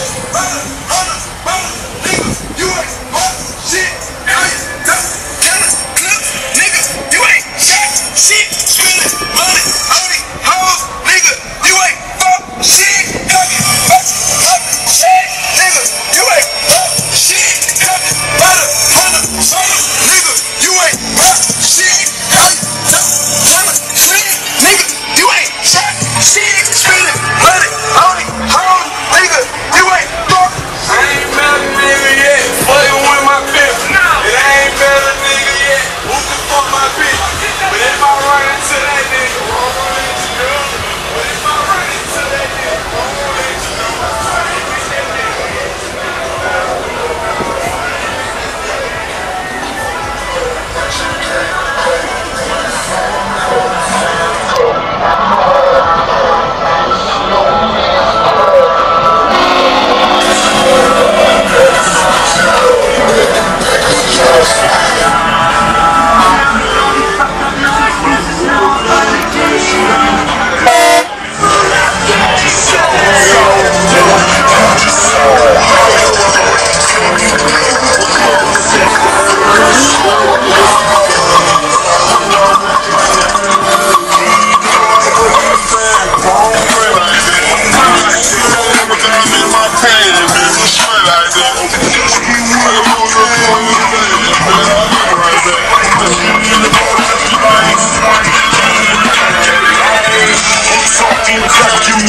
Run, run, run.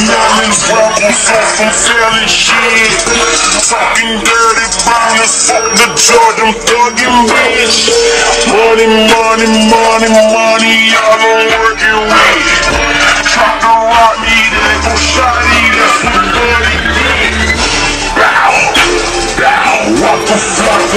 Youngins, rebels on some fairly shit. Talking dirty burners, fuck the judge, I'm bitch. Money, money, money, money, y'all I'm working with. Try to rock me, they go shotty, that's what buddy did. Bow, bow, what the fuck?